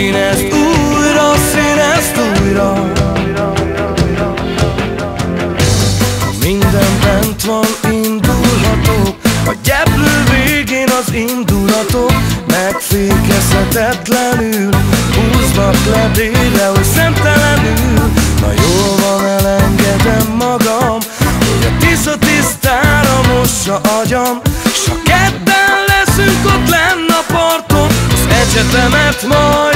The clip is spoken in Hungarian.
Színezd újra, színezd újra. Ha minden bent van, indulhatok. A gyeplő végén az indulatok. Megfékezhetetlenül Húznak le délre, hogy szemtelenül. Na jól van, elengedem magam Hogy a tiszta tisztára mossa agyam. S ha ketten leszünk ott lenn a parton Az egyetemet majd